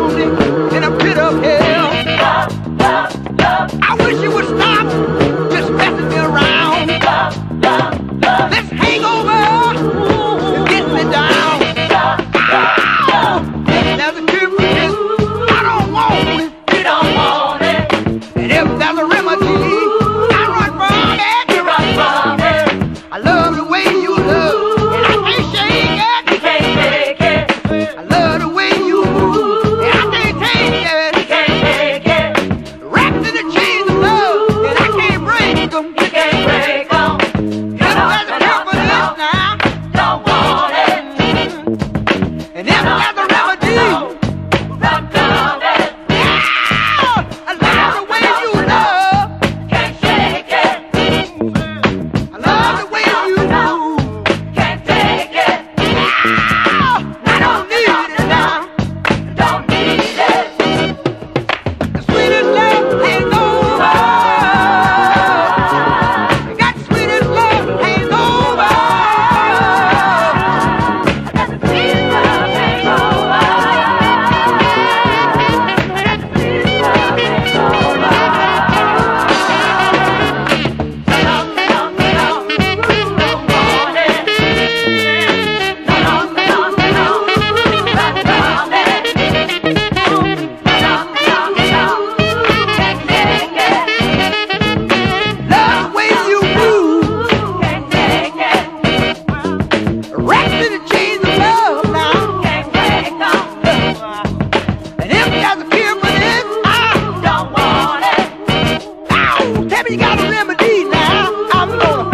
lonely in a pit of hell. I wish you would stop. Baby, you got a remedy now. I'm gonna